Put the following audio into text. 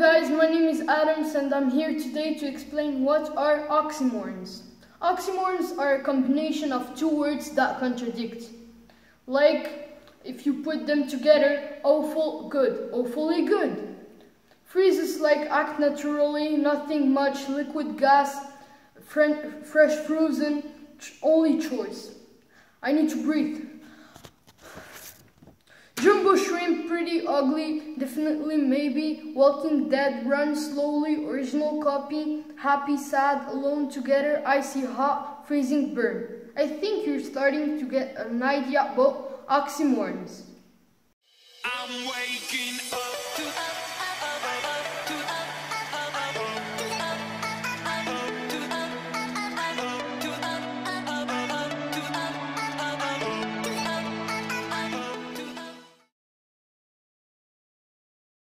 guys, my name is Adams and I'm here today to explain what are oxymorons. Oxymorons are a combination of two words that contradict. Like if you put them together, awful good, awfully good. Freezes like act naturally, nothing much, liquid gas, fresh frozen, only choice. I need to breathe. Ugly, definitely maybe. Walking Dead, run slowly, original copy. Happy, sad, alone together, icy hot, freezing burn. I think you're starting to get an idea about oxymorons. I'm waking up.